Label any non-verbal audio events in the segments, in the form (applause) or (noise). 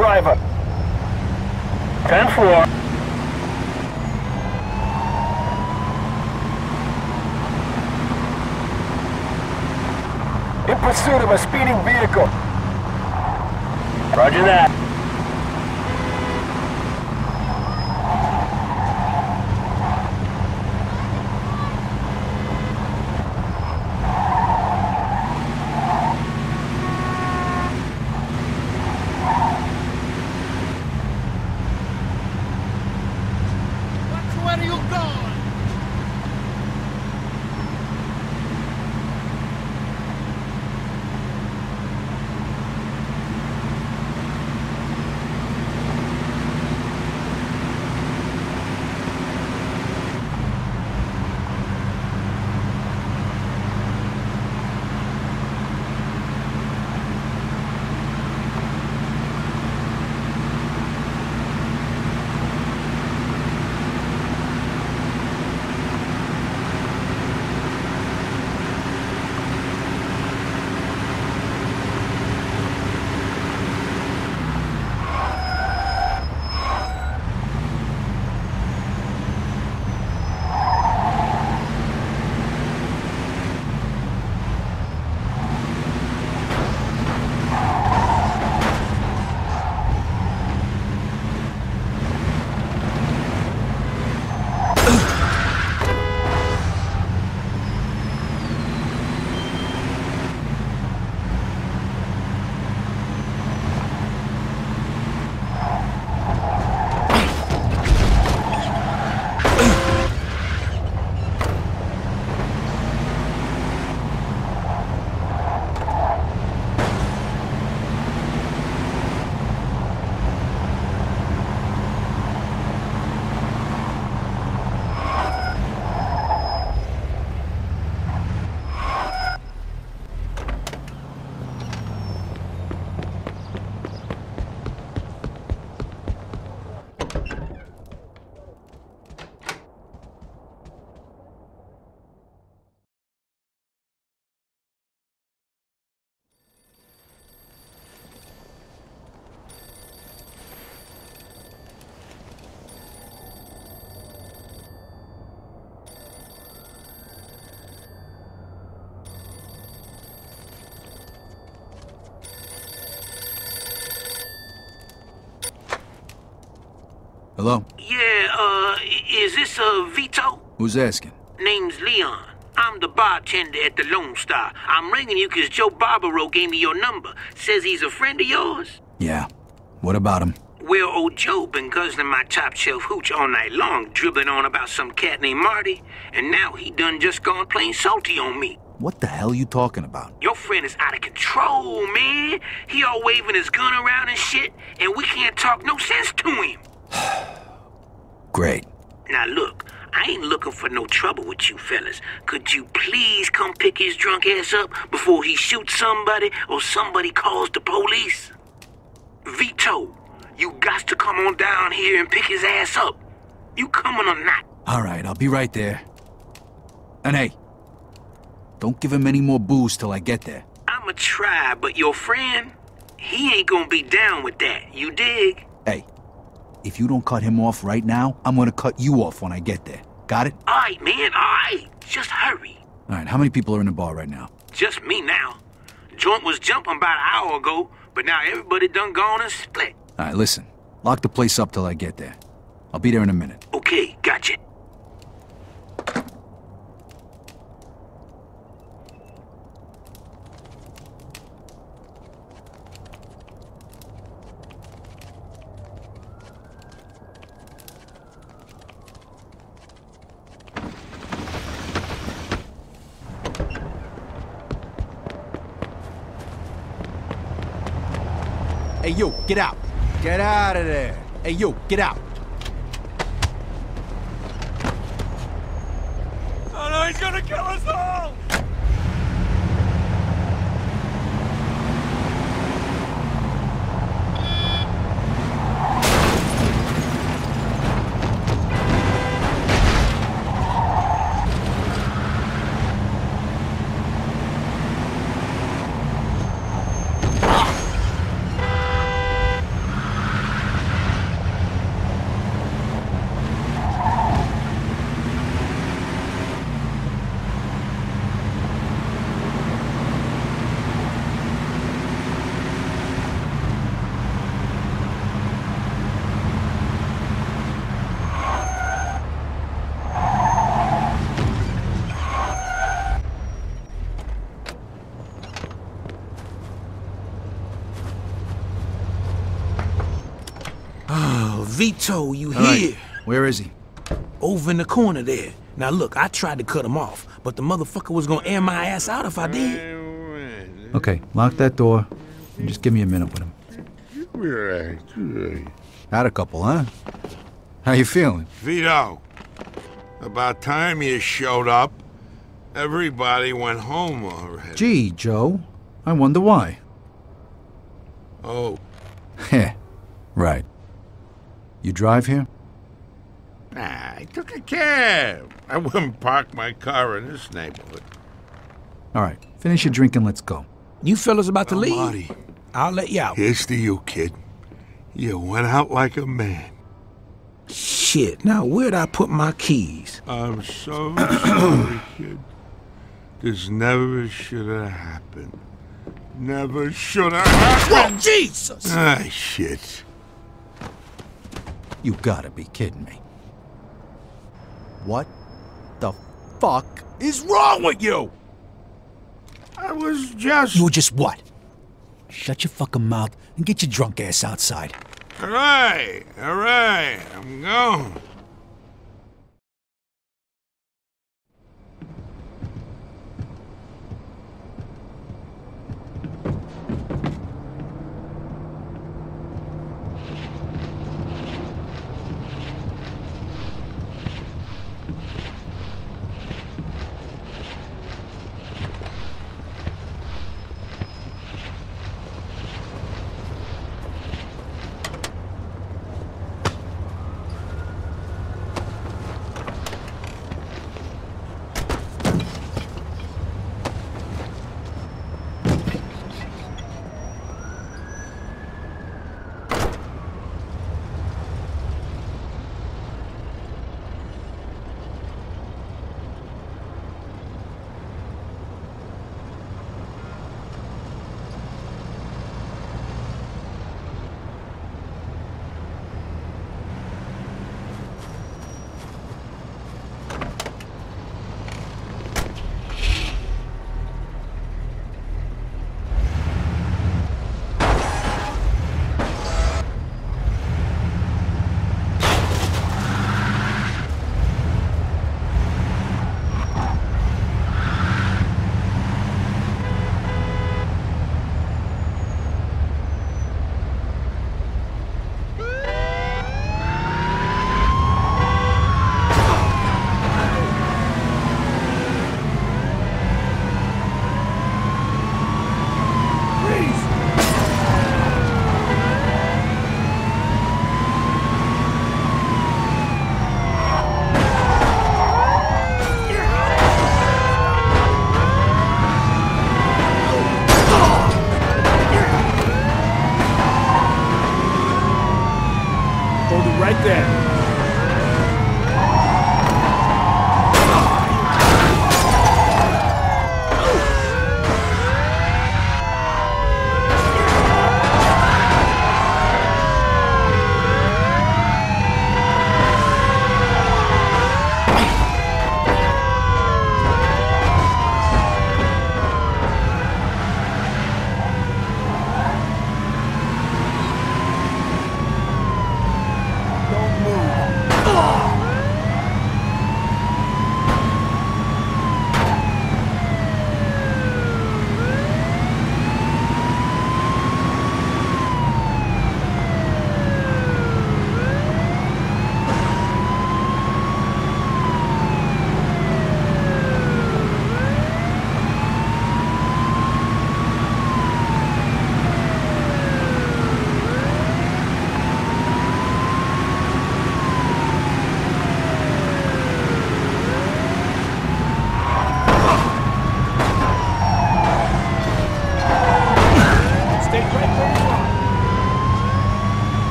driver. 10-4. In pursuit of a speeding vehicle. Roger that. Hello? Yeah, uh, is this, uh, Vito? Who's asking? Name's Leon. I'm the bartender at the Lone Star. I'm ringing you 'cause Joe Barbaro gave me your number. Says he's a friend of yours. Yeah. What about him? Well, old Joe been guzzling my top shelf hooch all night long, dribbling on about some cat named Marty, and now he done just gone plain salty on me. What the hell you talking about? Your friend is out of control, man. He all waving his gun around and shit, and we can't talk no sense to him. (sighs) (sighs) (sighs) Great. Now look, I ain't looking for no trouble with you fellas. Could you please come pick his drunk ass up before he shoots somebody or somebody calls the police? Vito, you got to come on down here and pick his ass up. You coming or not? All right, I'll be right there. And hey, don't give him any more booze till I get there. I'ma try, but your friend, he ain't gonna be down with that. You dig? Hey, if you don't cut him off right now, I'm gonna cut you off when I get there. Got it? Alright, man, alright. Just hurry. All right, how many people are in the bar right now? Just me now. Joint was jumping about an hour ago, but now everybody done gone and split. All right, listen. Lock the place up till I get there. I'll be there in a minute. Okay, gotcha. Hey, you, get out. Get out of there. Hey, you, get out. Oh no, he's gonna kill us all! Oh, Vito, you All right, here? Where is he? Over in the corner there. Now look, I tried to cut him off, but the motherfucker was gonna air my ass out if I did. Okay, lock that door and just give me a minute with him. Had a couple, huh? How you feeling? Vito, about time you showed up. Everybody went home already. Gee, Joe. I wonder why. Oh, (laughs) Heh. right. You drive here? nah, I took a cab. I wouldn't park my car in this neighborhood. All right, finish your drink and let's go. You fellas about to Oh, leave? Marty, I'll let you out. here's to you, kid. You went out like a man. Shit, now where'd I put my keys? I'm so (coughs) sorry, kid. This never should have happened. Never should have happened. Oh, Jesus! Ah, shit. You gotta be kidding me. What the fuck is wrong with you? I was just. You were just what? Shut your fucking mouth and get your drunk ass outside. All right, all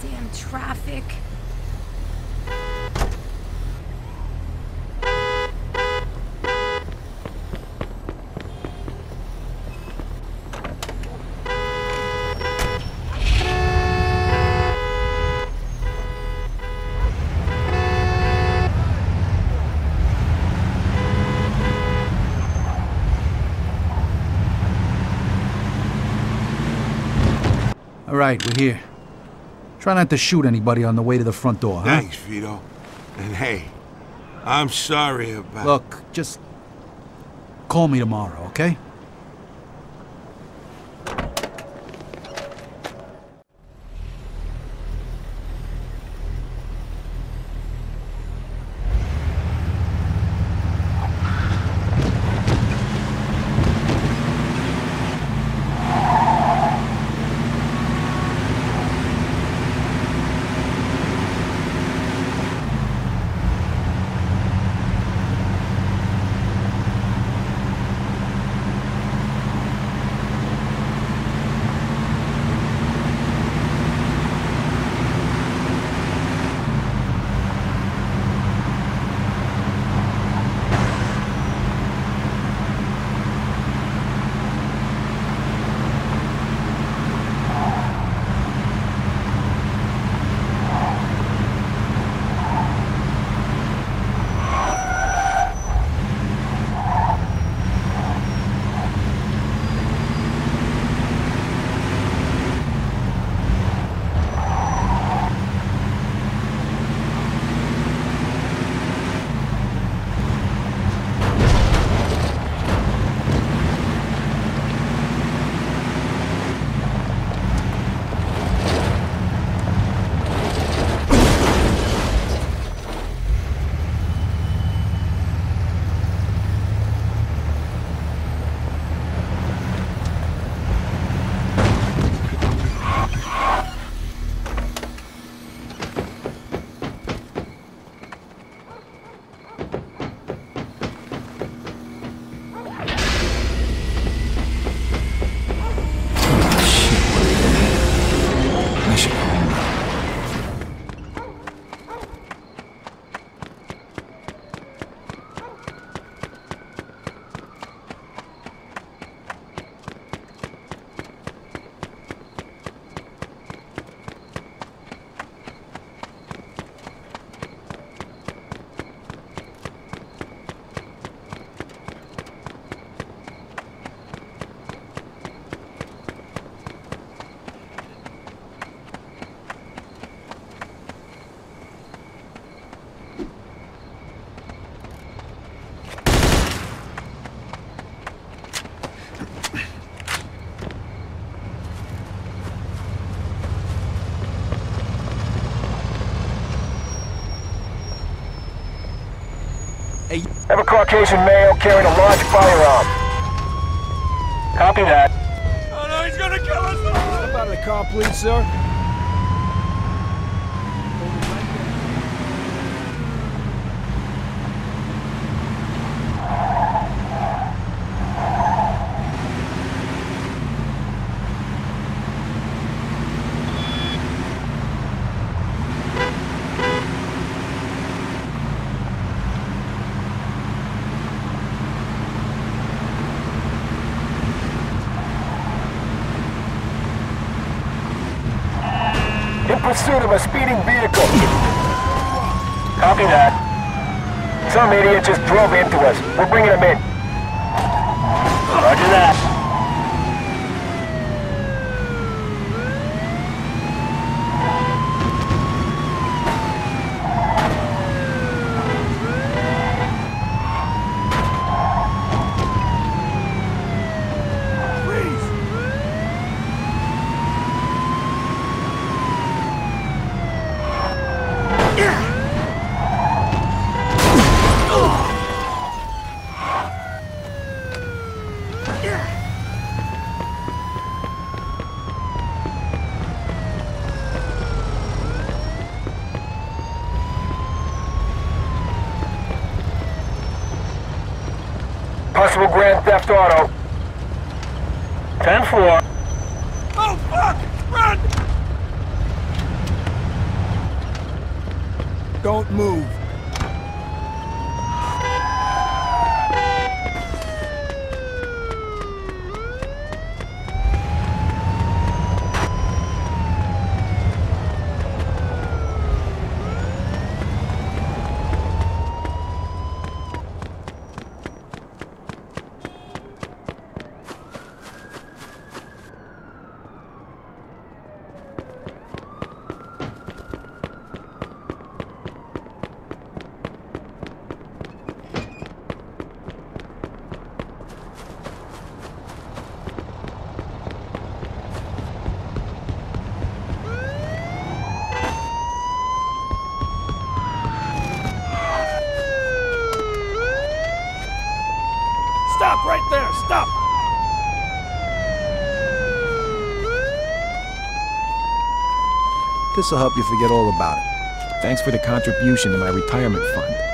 Damn traffic. All right, we're here. Try not to shoot anybody on the way to the front door, huh? Thanks, Vito. And hey, I'm sorry about... Look, just call me tomorrow, okay? Caucasian male carrying a large firearm. Copy that. Oh no, he's gonna kill us all! Step out of the car, please, sir. In pursuit of a speeding vehicle. Copy that. Some idiot just drove into us. We're bringing him in. Roger that. Possible grand theft auto. 10-4. Oh fuck! Run! Don't move. This'll help you forget all about it. Thanks for the contribution to my retirement fund.